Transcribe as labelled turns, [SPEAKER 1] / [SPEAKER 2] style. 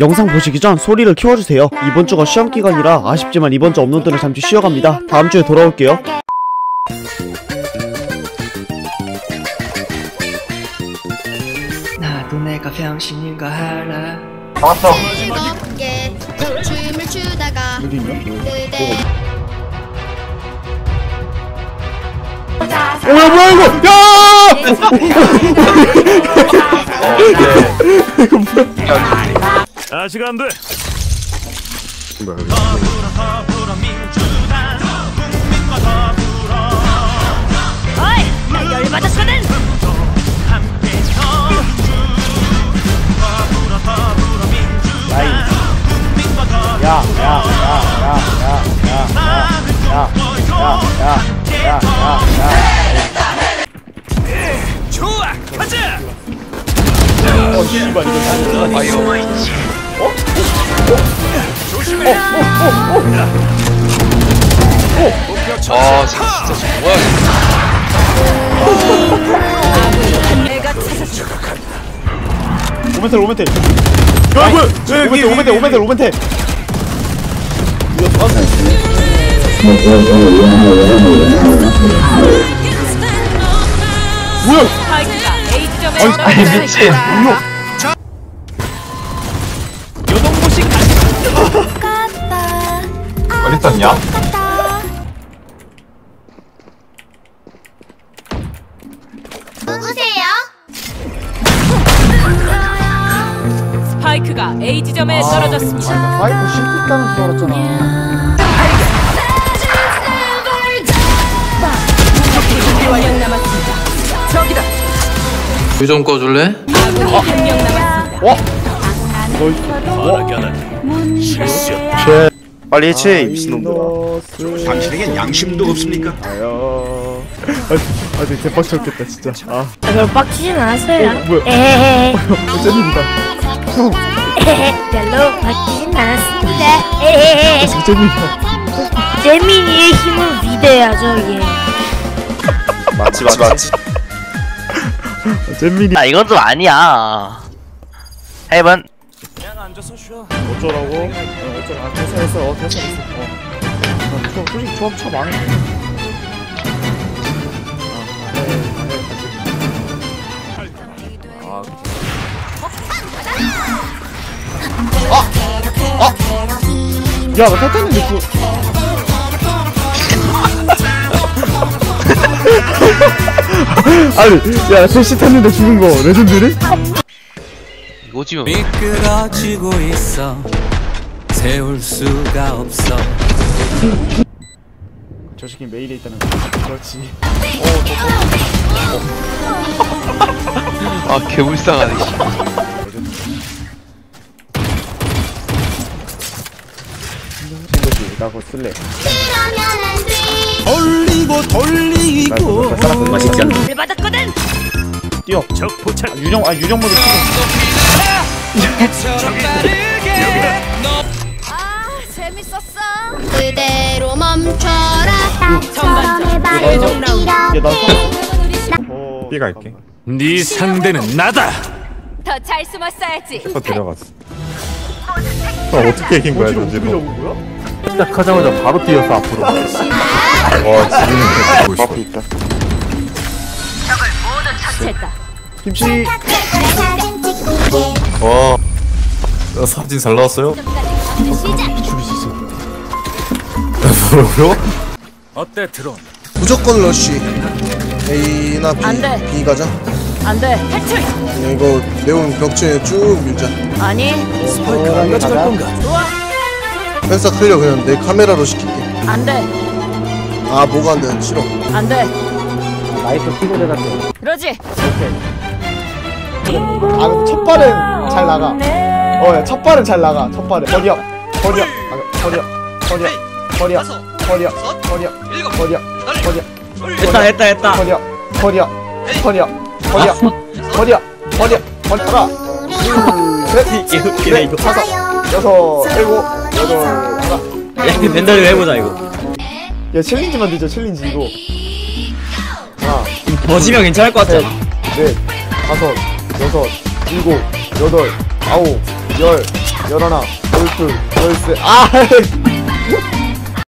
[SPEAKER 1] 영상 보시기 전 소리를 키워주세요. 이번 주가 시험 기간이라 아쉽지만 이번 주 업로드를 잠시 쉬어갑니다. 다음 주에 돌아올게요.
[SPEAKER 2] 나도 내가 병신인가 할래
[SPEAKER 3] 함께 춤을 추다가
[SPEAKER 1] 어, 뭐야 뭐야 이거! 야!
[SPEAKER 4] 아직 안 돼.
[SPEAKER 5] 어이! 나 열받았거든!
[SPEAKER 1] 야, 야, 야, 야, 야, 야, 야, 야, 야, 야, 야, 야.
[SPEAKER 4] 좋아, 가자.
[SPEAKER 1] 어, 씨발 이거 잘
[SPEAKER 6] 조심해. 목표 아, 참,
[SPEAKER 5] 처치. 진짜 지금 어?
[SPEAKER 1] 오멘텔 오멘텔 오멘텔 오멘텔오멘텔오멘텔 뭐야? 아니
[SPEAKER 6] 미친. 어디 있었냐?
[SPEAKER 3] 누구세요?
[SPEAKER 5] 스파이크가 A 지점에 떨어졌습니다.
[SPEAKER 1] 아이고 쉽겠다는 줄 알았잖아.
[SPEAKER 5] 한명 남았습니다. 저기다.
[SPEAKER 6] 불좀 꺼줄래?
[SPEAKER 5] 아군이 한명 남았습니다.
[SPEAKER 1] 빨리 해체 미친놈들아.
[SPEAKER 4] 당신에겐 양심도 없습니까?
[SPEAKER 1] 아야. 아, 아, 대박 쳤겠다 진짜. 아,
[SPEAKER 7] 별로 빡치진 않았어요.
[SPEAKER 1] 어, 뭐야?
[SPEAKER 7] 에헤헤.
[SPEAKER 1] 어쩐일이다.
[SPEAKER 7] 에헤헤. 별로 빡치진 않았습니다. 에헤헤.
[SPEAKER 1] 어쩐일이다.
[SPEAKER 7] 재민이의 힘을 믿어야죠, 예.
[SPEAKER 6] 맞지 맞지 맞지
[SPEAKER 1] 잼민이
[SPEAKER 8] 아 이건 좀 아니야 헤븐
[SPEAKER 1] 어쩌라고? 어, 어쩌라? 아, 됐어 됐어. 어. 어. 아, 조, 솔직히 조합 쳐 망해. 야, 나 탈탔는데 그. 아니, 야, 셋이 탔는데 죽은 거 레전드네?
[SPEAKER 6] 이거지
[SPEAKER 2] 미끄러지고 있어 세울 수가 없어
[SPEAKER 1] 저 새끼 메일에 있다는 거. 그렇지.
[SPEAKER 6] 아 개불쌍하네 씨.
[SPEAKER 1] 친구지, 나 그거 쓸래.
[SPEAKER 2] 돌리고 돌리고
[SPEAKER 1] 맛있지 않나?
[SPEAKER 5] 열받았거든!
[SPEAKER 1] 뛰어.
[SPEAKER 4] 적 포착.
[SPEAKER 1] 아, 유령, 아, 유령 모드 치고.
[SPEAKER 3] 아 재밌었어 그대로 멈춰라
[SPEAKER 1] 어.
[SPEAKER 9] B 갈게.
[SPEAKER 4] 네 상대는 나다.
[SPEAKER 5] 더 잘 숨었어야지.
[SPEAKER 9] 또 데려갔어. 어, 어떻게 이긴 거야, 저 지금?
[SPEAKER 1] 거야?
[SPEAKER 9] 시작하자마자 바로 뛰었어, 앞으로. 와, 계속 보고
[SPEAKER 1] 앞에
[SPEAKER 9] 있어.
[SPEAKER 1] 있다.
[SPEAKER 5] 됐다.
[SPEAKER 1] 김치.
[SPEAKER 9] 와, 어, 사진 잘 나왔어요?
[SPEAKER 1] 죽일 수 있어.
[SPEAKER 9] 뭐라고요?
[SPEAKER 4] 어때 드론?
[SPEAKER 10] 무조건 러쉬 A나 B
[SPEAKER 5] 안 돼.
[SPEAKER 10] B 가자
[SPEAKER 5] 안 돼. 탈출!
[SPEAKER 10] 그냥 이거 매운 벽체에 쭉 밀자
[SPEAKER 5] 아니,
[SPEAKER 10] 안 가져갈 건가? 펜사 클리어 그냥 내 카메라로 시킬게
[SPEAKER 5] 안 돼.
[SPEAKER 10] 아 뭐가 안 돼 싫어
[SPEAKER 5] 안 돼.
[SPEAKER 1] 나이스 피고 돼.
[SPEAKER 5] 그러지.
[SPEAKER 1] 아, 근데 첫 발은 잘 나가. 어, 야, 첫 발은 잘 나가. 첫 발은. 버려. 버려. 아, 버려. 버려. 버려. 버려. 버려. 버려. 버려.
[SPEAKER 8] 했다 했다 했다
[SPEAKER 1] 버려. 버려. 버려. 버려. 버려. 버려. 버려라. 둘, 셋, 넷, 다섯, 여섯, 일곱, 여덟, 하나.
[SPEAKER 8] 벤더리 해보자 이거
[SPEAKER 1] 야, 챌린지 만들자, 챌린지 이거.
[SPEAKER 8] 버시면 괜찮을 것
[SPEAKER 1] 같아요. 네, 다섯, 여섯, 일곱, 여덟, 아홉, 열, 열하나, 열둘, 열셋. 아!